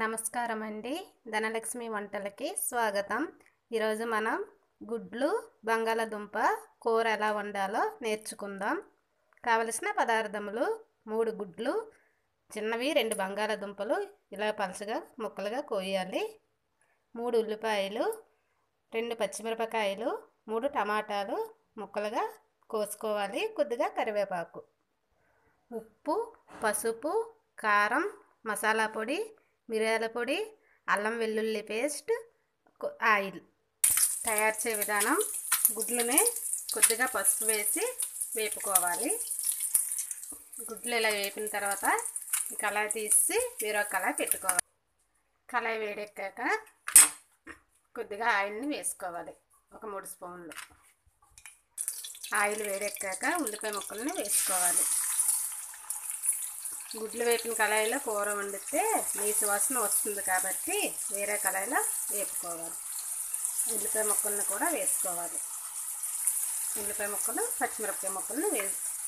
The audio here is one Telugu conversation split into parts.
నమస్కారం అండి ధనలక్ష్మి వంటలకి స్వాగతం. ఈరోజు మనం గుడ్లు బంగాళదుంప కూర ఎలా వండాలో నేర్చుకుందాం. కావలసిన పదార్థములు మూడు గుడ్లు చిన్నవి రెండు బంగాళదుంపలు ఇలా పలచగా ముక్కలుగా కోయాలి. మూడు ఉల్లిపాయలు రెండు పచ్చిమిరపకాయలు మూడు టమాటాలు ముక్కలుగా కోసుకోవాలి కొద్దిగా కరివేపాకు. ఉప్పు పసుపు కారం మసాలా పొడి మిరియాల పొడి అల్లం వెల్లుల్లి పేస్ట్ ఆయిల్ తయారు చేసే విధానం గుడ్లని కొద్దిగా పసుపు వేసి వేపుకోవాలి. గుడ్లు ఇలా వేపిన తర్వాత కళాయి తీసి వేరొక కళాయి పెట్టుకోవాలి. కళాయి వేడెక్కాక కొద్దిగా ఆయిల్ని వేసుకోవాలి ఒక మూడు స్పూన్లు. ఆయిల్ వేడెక్కాక ఉల్లిపాయ ముక్కల్ని వేసుకోవాలి. గుడ్లు వేపిన కళాయిలో కూర వండితే నీసు వాసన వస్తుంది కాబట్టి వేరే కళాయిలో వేపుకోవాలి. ఉల్లిపాయ ముక్కలను కూడా వేసుకోవాలి. ఉల్లిపాయ ముక్కలు పచ్చిమిరపకాయ ముక్కలను వే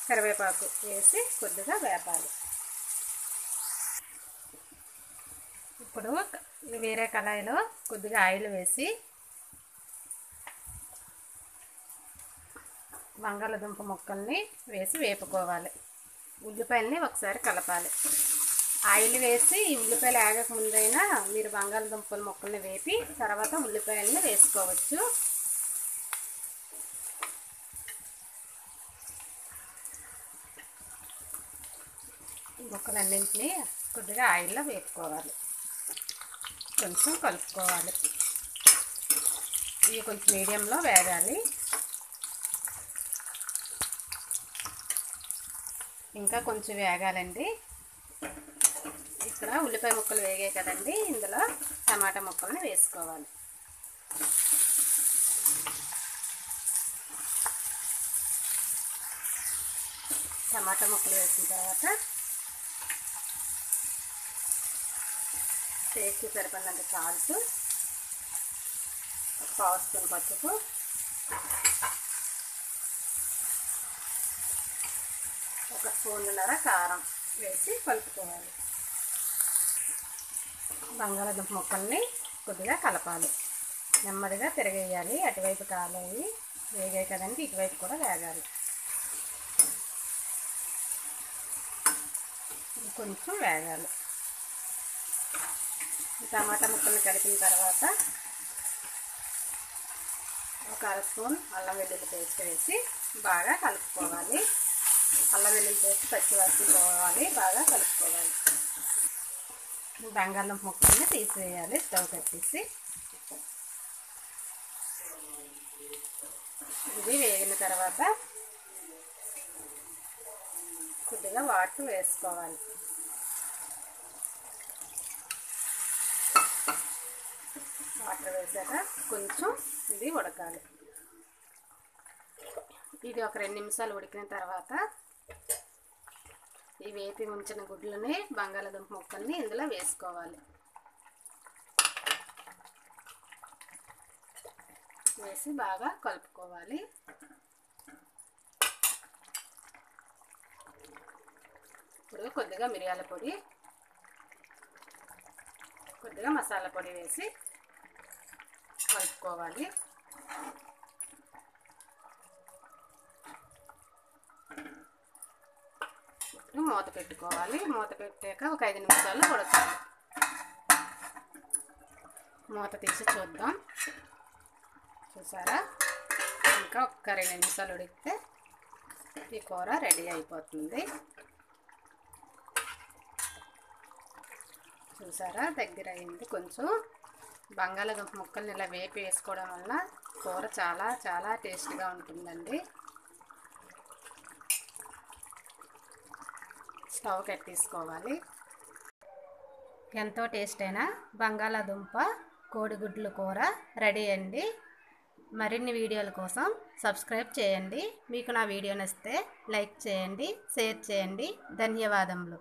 కరివేపాకు వేసి కొద్దిగా వేపాలి. ఇప్పుడు వేరే కళాయిలో కొద్దిగా ఆయిల్ వేసి బంగాళదుంప ముక్కల్ని వేసి వేపుకోవాలి. ఉల్లిపాయలని ఒకసారి కలపాలి. ఆయిల్ వేసి ఉల్లిపాయలు ఆగక ముందైనా మీరు బంగాళదుంపల ముక్కల్ని వేపి తర్వాత ఉల్లిపాయలని వేసుకోవచ్చు. ముక్కలన్నింటినీ కొద్దిగా ఆయిల్లో వేపుకోవాలి. కొంచెం కలుపుకోవాలి. ఇవి కొంచెం మీడియంలో వేగాలి. ఇంకా కొంచెం వేగాలండి. ఇక్కడ ఉల్లిపాయ ముక్కలు వేగాయి కదండి. ఇందులో టమాటా ముక్కలను వేసుకోవాలి. టమాటా ముక్కలు వేసిన తర్వాత టేస్ట్ సరిపడినంత సాల్ట్ పావు స్పూన్ పసుపు ఒక స్పూన్నర కారం వేసి కలుపుకోవాలి. బంగాళాదుంప ముక్కల్ని కొద్దిగా కలపాలి. నెమ్మదిగా తిరగేయాలి అటువైపు కాలేవి వేగాయి కదండి. ఇటువైపు కూడా వేగాలి. కొంచెం వేగాలి. టమాటా ముక్కల్ని కలిపిన తర్వాత ఒక అర స్పూన్ అల్లం వెల్లుల్లి పేస్ట్ వేసి బాగా కలుపుకోవాలి. అల్లం వెల్లుల్లి పేస్ట్ పచ్చివాసన పోవాలి బాగా కలుపుకోవాలి. బంగాళం ముక్కల్ని తీసివేయాలి స్టవ్ కట్టేసి ఇది వేగిన తర్వాత కొద్దిగా వాటర్ వేసుకోవాలి. వాటర్ వేసాక కొంచెం ఇది ఉడకాలి. ఇది ఒక రెండు నిమిషాలు ఉడికిన తర్వాత ఈ వేపి ఉంచిన గుడ్లని బంగాళాదుంప ముక్కల్ని ఇందులో వేసుకోవాలి. వేసి బాగా కలుపుకోవాలి. ఇప్పుడు కొద్దిగా మిరియాల పొడి కొద్దిగా మసాలా పొడి వేసి కలుపుకోవాలి. మూత పెట్టుకోవాలి. మూత పెట్టాక ఒక ఐదు నిమిషాలు ఉడకాలి. మూత తీసి చూద్దాం. చూసారా? ఇంకా ఒక్క రెండు నిమిషాలు ఉడికితే ఈ కూర రెడీ అయిపోతుంది. చూసారా? దగ్గర అయింది కొంచెం. బంగాళాదుంప ముక్కల్ని ఇలా వేపి వేసుకోవడం వల్ల కూర చాలా చాలా టేస్ట్గా ఉంటుందండి. స్టవ్ కట్టేసుకోవాలి ఎంతో టేస్ట్ అయిన బంగాళాదుంప కోడిగుడ్లు కూర రెడీ అండి. మరిన్ని వీడియోల కోసం సబ్స్క్రైబ్ చేయండి. మీకు నా వీడియో నచ్చితే లైక్ చేయండి షేర్ చేయండి. ధన్యవాదములు.